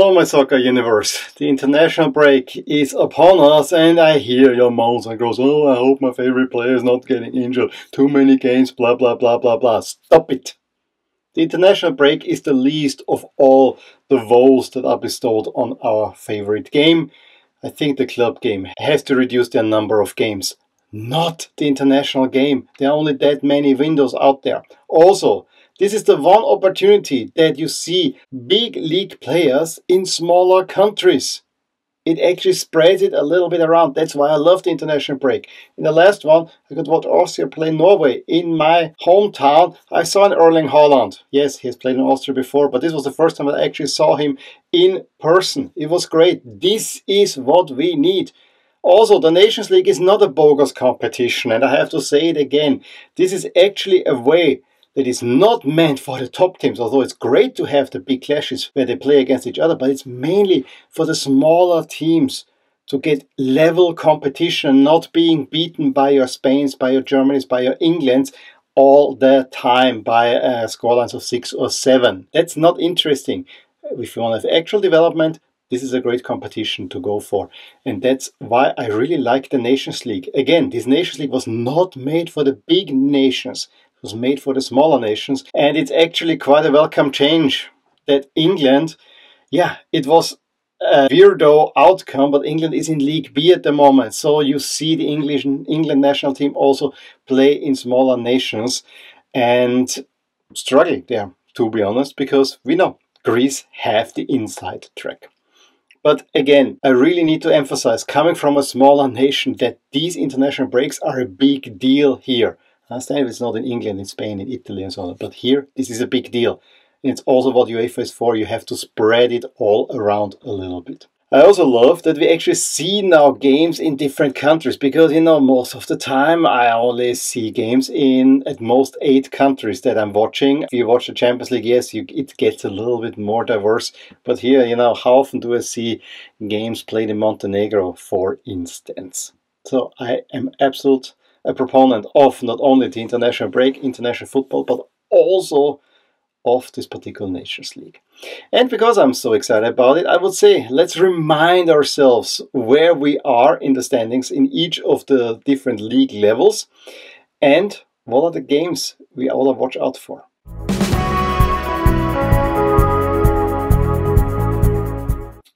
Hello, my soccer universe. The international break is upon us, and I hear your moans and groans. Oh, I hope my favorite player is not getting injured. Too many games, blah, blah, blah, blah, blah. Stop it. The international break is the least of all the woes that are bestowed on our favorite game. I think the club game has to reduce their number of games, not the international game. There are only that many windows out there. Also, this is the one opportunity that you see big league players in smaller countries. It actually spreads it a little bit around. That's why I love the international break. In the last one, I could watch Austria play Norway. In my hometown, I saw an Erling Haaland. Yes, he has played in Austria before, but this was the first time I actually saw him in person. It was great. This is what we need. Also, the Nations League is not a bogus competition, and I have to say it again. This is actually a way that is not meant for the top teams, although it's great to have the big clashes where they play against each other, but it's mainly for the smaller teams to get level competition, not being beaten by your Spains, by your Germanys, by your Englands all the time by uh, scorelines of six or seven. That's not interesting. If you want to have actual development, this is a great competition to go for. And that's why I really like the Nations League. Again, this Nations League was not made for the big nations. It was made for the smaller nations, and it's actually quite a welcome change that England, yeah, it was a weirdo outcome, but England is in League B at the moment. So you see the English England national team also play in smaller nations and struggling there, to be honest, because we know Greece have the inside track. But again, I really need to emphasize, coming from a smaller nation, that these international breaks are a big deal here. I understand it's not in England, in Spain, in Italy, and so on. But here, this is a big deal. And it's also what UEFA is for. You have to spread it all around a little bit. I also love that we actually see now games in different countries because you know most of the time I only see games in at most eight countries that I'm watching. If you watch the Champions League, yes, you, it gets a little bit more diverse. But here, you know, how often do I see games played in Montenegro, for instance? So I am absolute a proponent of not only the international break, international football, but also of this particular Nations League. And because I'm so excited about it, I would say let's remind ourselves where we are in the standings in each of the different league levels and what are the games we all watch out for.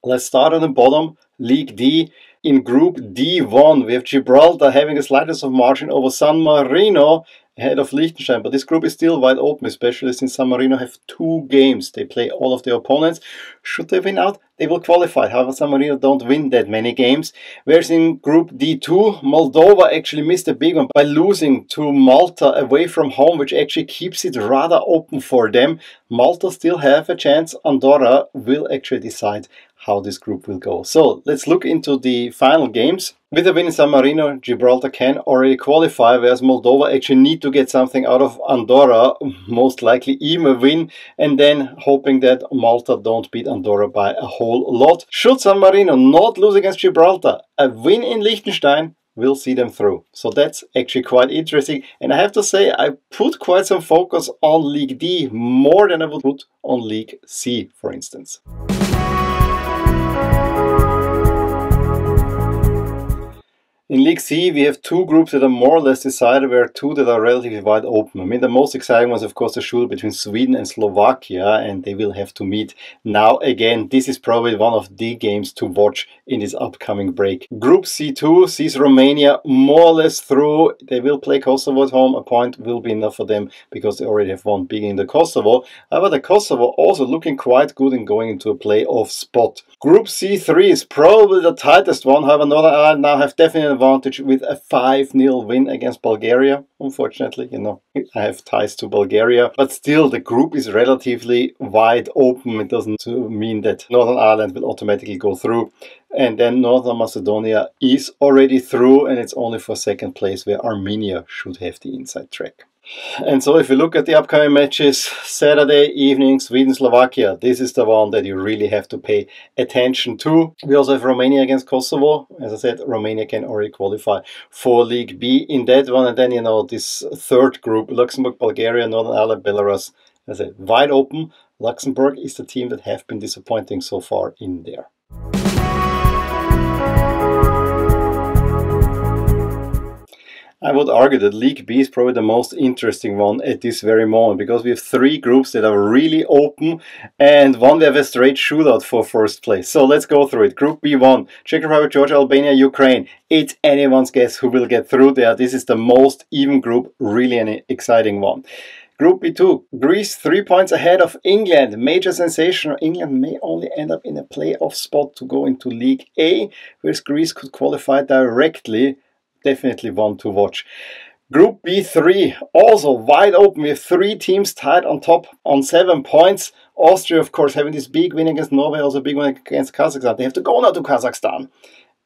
Let's start on the bottom, League D. In Group D1, we have Gibraltar having a slightest of margin over San Marino ahead of Liechtenstein. But this group is still wide open, especially since San Marino have two games. They play all of their opponents. Should they win out, they will qualify. However, San Marino don't win that many games. Whereas in Group D2, Moldova actually missed a big one by losing to Malta away from home, which actually keeps it rather open for them. Malta still have a chance. Andorra will actually decide how this group will go. So let's look into the final games. With a win in San Marino, Gibraltar can already qualify, whereas Moldova actually need to get something out of Andorra, most likely even a win, and then hoping that Malta don't beat Andorra by a whole lot. Should San Marino not lose against Gibraltar, a win in Liechtenstein will see them through. So that's actually quite interesting. And I have to say, I put quite some focus on League D more than I would put on League C, for instance. League C, we have two groups that are more or less decided, where two that are relatively wide open. I mean, the most exciting one is, of course, the shoot between Sweden and Slovakia, and they will have to meet now again. This is probably one of the games to watch in this upcoming break. Group C2 sees Romania more or less through. They will play Kosovo at home. A point will be enough for them because they already have won big in the Kosovo. However, the Kosovo also looking quite good in going into a playoff spot. Group C3 is probably the tightest one. However, Northern Ireland now have definitely advantage with a 5-0 win against Bulgaria. Unfortunately, you know, I have ties to Bulgaria, but still the group is relatively wide open. It doesn't mean that Northern Ireland will automatically go through. And then Northern Macedonia is already through and it's only for second place where Armenia should have the inside track. And so if you look at the upcoming matches, Saturday evening, Sweden-Slovakia, this is the one that you really have to pay attention to. We also have Romania against Kosovo. As I said, Romania can already qualify for League B in that one. And then, you know, this third group, Luxembourg, Bulgaria, Northern Ireland, Belarus, as I said, wide open. Luxembourg is the team that have been disappointing so far in there. I would argue that League B is probably the most interesting one at this very moment because we have three groups that are really open and one we have a straight shootout for first place. So let's go through it. Group B1, Czech Republic, Georgia, Albania, Ukraine. It's anyone's guess who will get through there. This is the most even group, really an exciting one. Group B2, Greece three points ahead of England. Major sensation. England may only end up in a playoff spot to go into League A, whereas Greece could qualify directly definitely one to watch. Group B3, also wide open with three teams tied on top on seven points. Austria, of course, having this big win against Norway, also a big win against Kazakhstan. They have to go now to Kazakhstan.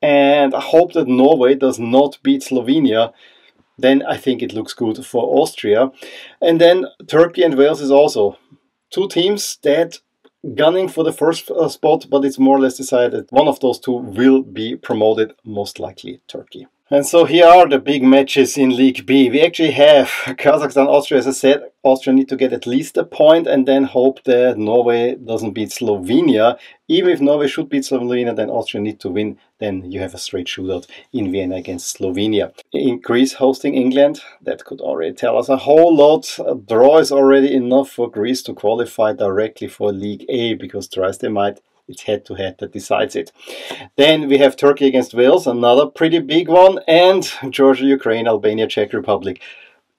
And I hope that Norway does not beat Slovenia. Then I think it looks good for Austria. And then Turkey and Wales is also two teams that gunning for the first uh, spot, but it's more or less decided one of those two will be promoted, most likely Turkey. And so here are the big matches in League B. We actually have Kazakhstan, Austria, as I said. Austria need to get at least a point and then hope that Norway doesn't beat Slovenia. Even if Norway should beat Slovenia, then Austria need to win. Then you have a straight shootout in Vienna against Slovenia. In Greece hosting England, that could already tell us a whole lot. A draw is already enough for Greece to qualify directly for League A because twice they might it's head to head that decides it. Then we have Turkey against Wales, another pretty big one, and Georgia, Ukraine, Albania, Czech Republic.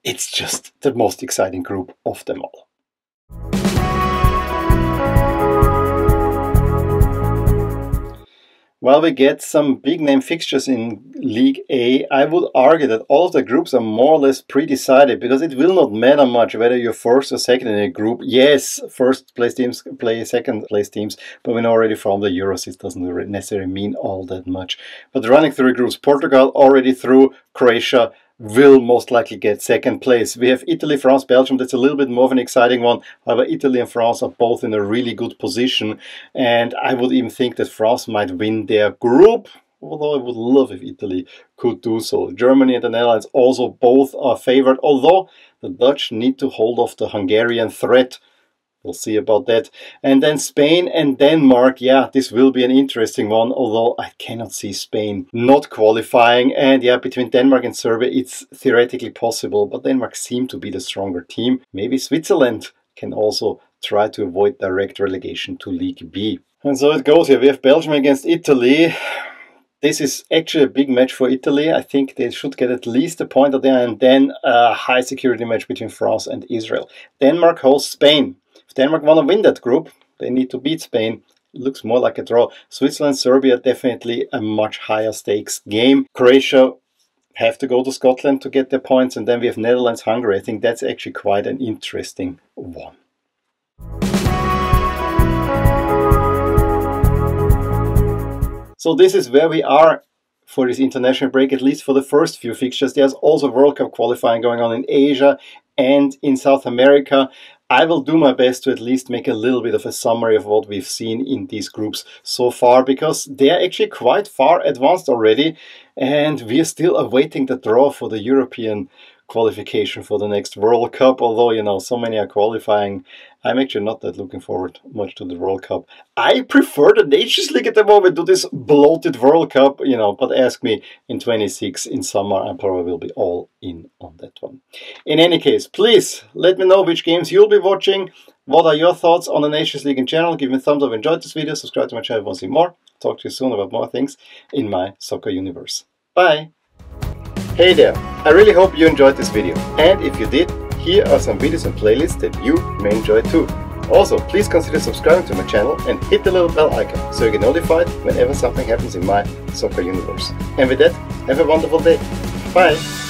It's just the most exciting group of them all. While we get some big name fixtures in League A, I would argue that all of the groups are more or less pre-decided because it will not matter much whether you're first or second in a group. Yes, first place teams play second place teams, but we know already from the Euros it doesn't necessarily mean all that much. But running through groups, Portugal already through, Croatia, will most likely get second place. We have Italy, France, Belgium. That's a little bit more of an exciting one. However, Italy and France are both in a really good position. And I would even think that France might win their group. Although I would love if Italy could do so. Germany and the Netherlands also both are favored. Although the Dutch need to hold off the Hungarian threat We'll see about that. And then Spain and Denmark. Yeah, this will be an interesting one, although I cannot see Spain not qualifying. And yeah, between Denmark and Serbia, it's theoretically possible, but Denmark seem to be the stronger team. Maybe Switzerland can also try to avoid direct relegation to League B. And so it goes here. We have Belgium against Italy. This is actually a big match for Italy. I think they should get at least a point there and then a high security match between France and Israel. Denmark hosts Spain. If Denmark want to win that group, they need to beat Spain. It looks more like a draw. Switzerland, Serbia, definitely a much higher stakes game. Croatia have to go to Scotland to get their points, and then we have Netherlands, Hungary. I think that's actually quite an interesting one. So this is where we are for this international break, at least for the first few fixtures. There's also World Cup qualifying going on in Asia and in South America. I will do my best to at least make a little bit of a summary of what we've seen in these groups so far because they're actually quite far advanced already and we are still awaiting the draw for the European qualification for the next World Cup. Although, you know, so many are qualifying, I'm actually not that looking forward much to the World Cup. I prefer the Nations League at the moment to this bloated World Cup, you know, but ask me in 26 in summer, I probably will be all in. In any case, please let me know which games you'll be watching. What are your thoughts on the Nations League in general? Give me a thumbs up, if you enjoyed this video, subscribe to my channel if you want to see more. Talk to you soon about more things in my soccer universe. Bye! Hey there, I really hope you enjoyed this video and if you did, here are some videos and playlists that you may enjoy too. Also, please consider subscribing to my channel and hit the little bell icon so you get notified whenever something happens in my soccer universe. And with that, have a wonderful day. Bye!